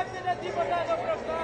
Tak nie!